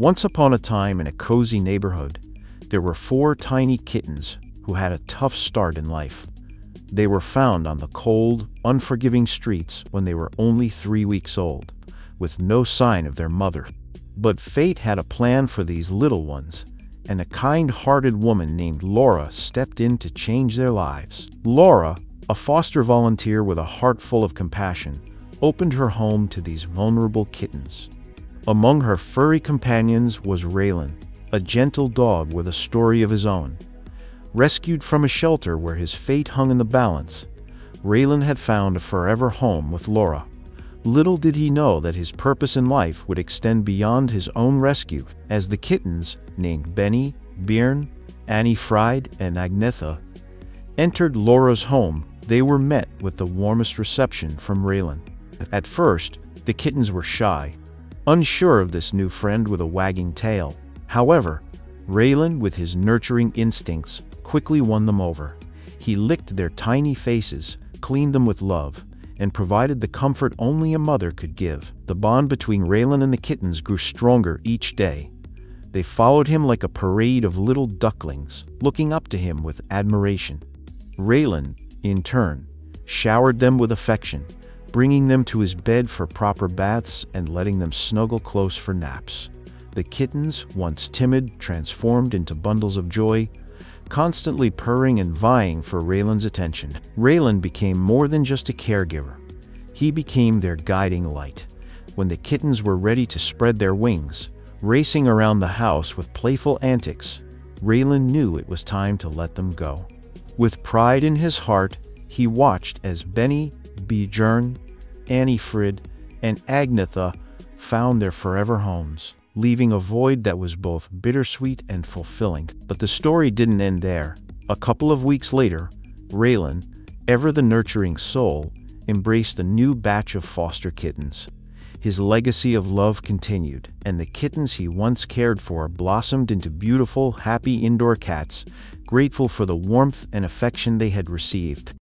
Once upon a time in a cozy neighborhood, there were four tiny kittens who had a tough start in life. They were found on the cold, unforgiving streets when they were only three weeks old, with no sign of their mother. But fate had a plan for these little ones, and a kind-hearted woman named Laura stepped in to change their lives. Laura, a foster volunteer with a heart full of compassion, opened her home to these vulnerable kittens. Among her furry companions was Raylan, a gentle dog with a story of his own. Rescued from a shelter where his fate hung in the balance, Raylan had found a forever home with Laura. Little did he know that his purpose in life would extend beyond his own rescue, as the kittens, named Benny, Björn, Annie Frid, and Agnetha, entered Laura's home, they were met with the warmest reception from Raylan. At first, the kittens were shy, unsure of this new friend with a wagging tail. However, Raylan, with his nurturing instincts, quickly won them over. He licked their tiny faces, cleaned them with love, and provided the comfort only a mother could give. The bond between Raylan and the kittens grew stronger each day. They followed him like a parade of little ducklings, looking up to him with admiration. Raylan, in turn, showered them with affection, bringing them to his bed for proper baths and letting them snuggle close for naps. The kittens, once timid, transformed into bundles of joy, constantly purring and vying for Raylan's attention. Raylan became more than just a caregiver. He became their guiding light. When the kittens were ready to spread their wings, racing around the house with playful antics, Raylan knew it was time to let them go. With pride in his heart, he watched as Benny, Björn, Annie Frid, and Agnetha found their forever homes, leaving a void that was both bittersweet and fulfilling. But the story didn't end there. A couple of weeks later, Raylan, ever the nurturing soul, embraced a new batch of foster kittens. His legacy of love continued, and the kittens he once cared for blossomed into beautiful, happy indoor cats, grateful for the warmth and affection they had received.